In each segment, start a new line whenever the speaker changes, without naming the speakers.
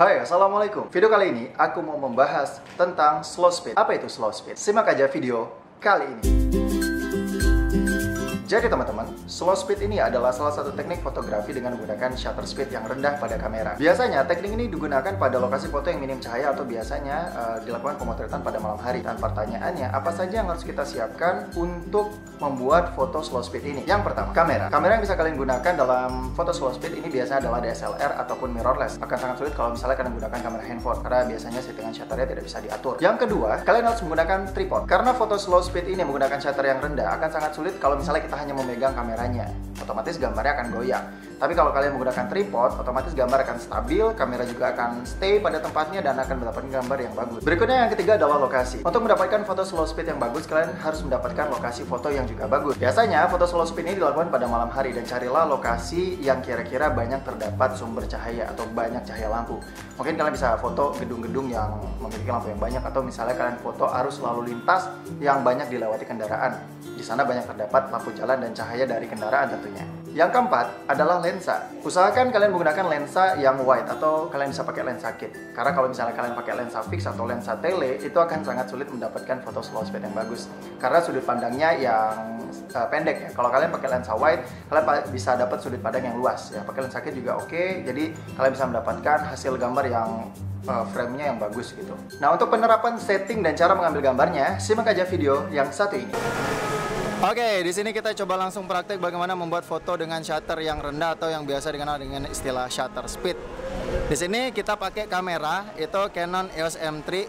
Hai, Assalamualaikum. Video kali ini aku mau membahas tentang slow speed. Apa itu slow speed? Simak aja video kali ini. Jadi teman-teman, slow speed ini adalah salah satu teknik fotografi dengan menggunakan shutter speed yang rendah pada kamera. Biasanya teknik ini digunakan pada lokasi foto yang minim cahaya atau biasanya uh, dilakukan pemotretan pada malam hari. Dan pertanyaannya, apa saja yang harus kita siapkan untuk membuat foto slow speed ini? Yang pertama, kamera. Kamera yang bisa kalian gunakan dalam foto slow speed ini biasanya adalah DSLR ataupun mirrorless. Akan sangat sulit kalau misalnya kalian menggunakan kamera handphone karena biasanya settingan shutternya tidak bisa diatur. Yang kedua, kalian harus menggunakan tripod. Karena foto slow speed ini menggunakan shutter yang rendah akan sangat sulit kalau misalnya kita hanya memegang kameranya. Otomatis gambarnya akan goyang. Tapi kalau kalian menggunakan tripod, otomatis gambar akan stabil, kamera juga akan stay pada tempatnya dan akan mendapatkan gambar yang bagus. Berikutnya yang ketiga adalah lokasi. Untuk mendapatkan foto slow speed yang bagus, kalian harus mendapatkan lokasi foto yang juga bagus. Biasanya foto slow speed ini dilakukan pada malam hari dan carilah lokasi yang kira-kira banyak terdapat sumber cahaya atau banyak cahaya lampu. Mungkin kalian bisa foto gedung-gedung yang memiliki lampu yang banyak atau misalnya kalian foto arus lalu lintas yang banyak dilewati kendaraan. Di sana banyak terdapat lampu jalan dan cahaya dari kendaraan tentunya. Yang keempat adalah lensa. Usahakan kalian menggunakan lensa yang wide atau kalian bisa pakai lensa kit. Karena kalau misalnya kalian pakai lensa fix atau lensa tele, itu akan sangat sulit mendapatkan foto slow speed yang bagus. Karena sudut pandangnya yang uh, pendek ya. Kalau kalian pakai lensa wide, kalian bisa dapat sudut pandang yang luas ya. Pakai lensa kit juga oke. Okay. Jadi kalian bisa mendapatkan hasil gambar yang uh, frame-nya yang bagus gitu. Nah, untuk penerapan setting dan cara mengambil gambarnya, simak aja video yang satu ini. Oke, di sini kita coba langsung praktek bagaimana membuat foto dengan shutter yang rendah atau yang biasa dikenal dengan istilah shutter speed. Di sini kita pakai kamera itu Canon EOS M3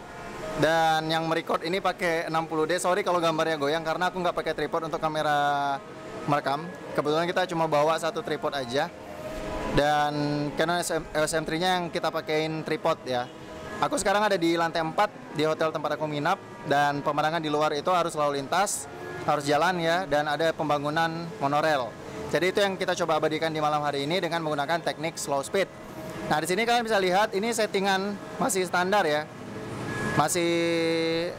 dan yang merecord ini pakai 60D. Sorry kalau gambarnya goyang karena aku nggak pakai tripod untuk kamera merekam. Kebetulan kita cuma bawa satu tripod aja. Dan Canon EOS M3-nya yang kita pakaiin tripod ya. Aku sekarang ada di lantai 4 di hotel tempat aku nginap dan pemandangan di luar itu harus lalu lintas harus jalan ya dan ada pembangunan monorail. Jadi itu yang kita coba abadikan di malam hari ini dengan menggunakan teknik slow speed. Nah di sini kalian bisa lihat ini settingan masih standar ya, masih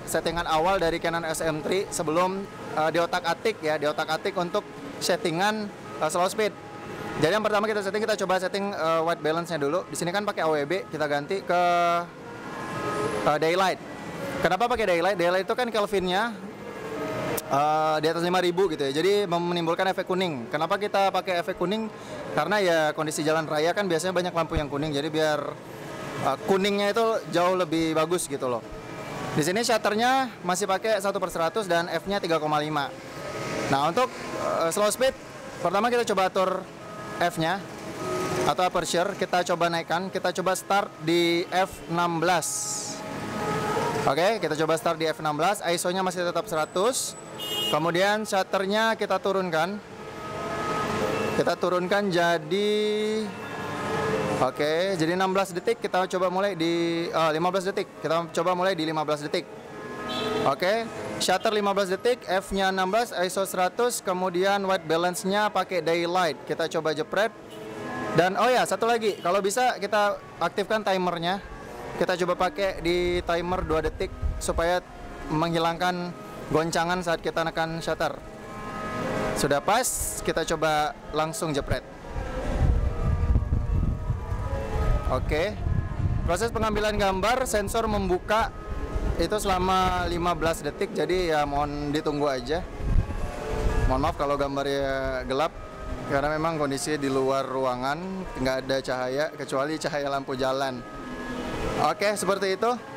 settingan awal dari Canon SM3 sebelum uh, di otak atik ya, di otak atik untuk settingan uh, slow speed. Jadi yang pertama kita setting kita coba setting uh, white balance-nya dulu. Di sini kan pakai AWB, kita ganti ke uh, daylight. Kenapa pakai daylight? Daylight itu kan Kelvinnya uh, di atas 5000 gitu ya. Jadi menimbulkan efek kuning. Kenapa kita pakai efek kuning? Karena ya kondisi jalan raya kan biasanya banyak lampu yang kuning. Jadi biar uh, kuningnya itu jauh lebih bagus gitu loh. Di sini shutternya masih pakai 1 per 100 dan F-nya 3,5. Nah untuk uh, slow speed, pertama kita coba atur F-nya atau aperture, kita coba naikkan, kita coba start di F16. Oke, kita coba start di F16, ISO-nya masih tetap 100. Kemudian shutternya kita turunkan. Kita turunkan jadi Oke, jadi 16 detik kita coba mulai di uh, eh, 15 detik. Kita coba mulai di 15 detik. Oke, shutter 15 detik, F-nya 16, ISO 100, kemudian white balance-nya pakai daylight. Kita coba jepret. Dan oh ya, satu lagi, kalau bisa kita aktifkan timernya. Kita coba pakai di timer 2 detik supaya menghilangkan goncangan saat kita nekan shutter. Sudah pas, kita coba langsung jepret. Oke. Proses pengambilan gambar, sensor membuka itu selama 15 detik, jadi ya mohon ditunggu aja. Mohon maaf kalau gambarnya gelap, karena memang kondisi di luar ruangan, nggak ada cahaya, kecuali cahaya lampu jalan. Oke, seperti itu.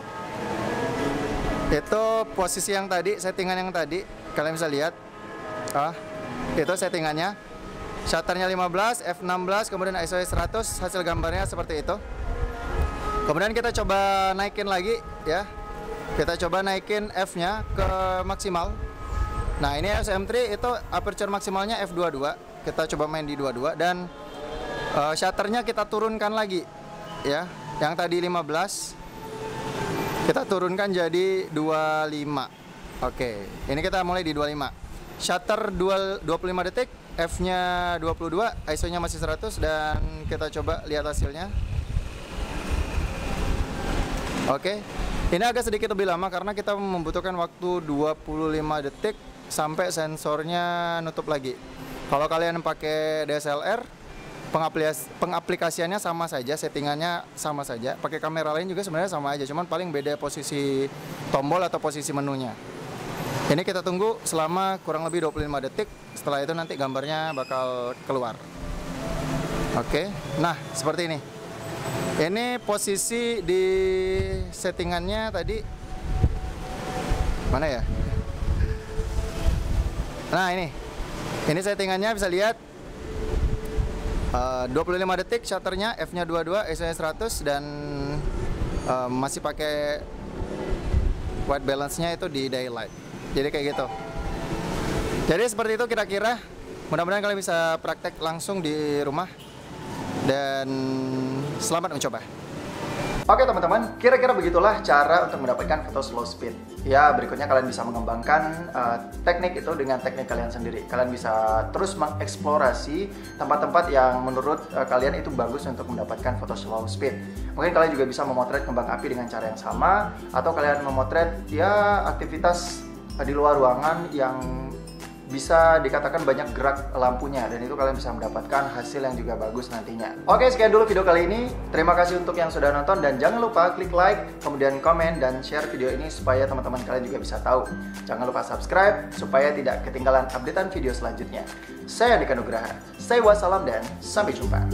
Itu posisi yang tadi, settingan yang tadi, kalian bisa lihat. Ah, itu settingannya. Shutternya 15, f16, kemudian ISO 100, hasil gambarnya seperti itu. Kemudian kita coba naikin lagi ya. Kita coba naikin F-nya ke maksimal. Nah, ini SM3 itu aperture maksimalnya f22. Kita coba main di 22 dan uh, shutternya kita turunkan lagi ya. Yang tadi 15 kita turunkan jadi 25. Oke, ini kita mulai di 25. Shutter 25 detik, F-nya 22, ISO-nya masih 100 dan kita coba lihat hasilnya. Oke. Ini agak sedikit lebih lama karena kita membutuhkan waktu 25 detik sampai sensornya nutup lagi. Kalau kalian pakai DSLR, pengaplikas pengaplikasiannya sama saja, settingannya sama saja. Pakai kamera lain juga sebenarnya sama aja, cuman paling beda posisi tombol atau posisi menunya. Ini kita tunggu selama kurang lebih 25 detik. Setelah itu nanti gambarnya bakal keluar. Oke. Nah, seperti ini. Ini posisi di settingannya tadi mana ya? Nah, ini. Ini settingannya bisa lihat Uh, 25 detik shutternya F-nya 22, SI 100 dan uh, masih pakai white balance-nya itu di daylight. Jadi kayak gitu. Jadi seperti itu kira-kira. Mudah-mudahan kalian bisa praktek langsung di rumah dan selamat mencoba. Oke teman-teman, kira-kira begitulah cara untuk mendapatkan foto slow speed. Ya, berikutnya kalian bisa mengembangkan uh, teknik itu dengan teknik kalian sendiri. Kalian bisa terus mengeksplorasi tempat-tempat yang menurut uh, kalian itu bagus untuk mendapatkan foto slow speed. Mungkin kalian juga bisa memotret kembang api dengan cara yang sama, atau kalian memotret ya aktivitas uh, di luar ruangan yang bisa dikatakan banyak gerak lampunya dan itu kalian bisa mendapatkan hasil yang juga bagus nantinya. Oke, sekian dulu video kali ini. Terima kasih untuk yang sudah nonton dan jangan lupa klik like, kemudian komen dan share video ini supaya teman-teman kalian juga bisa tahu. Jangan lupa subscribe supaya tidak ketinggalan updatean video selanjutnya. Saya Andika Nugraha. Saya wassalam dan sampai jumpa.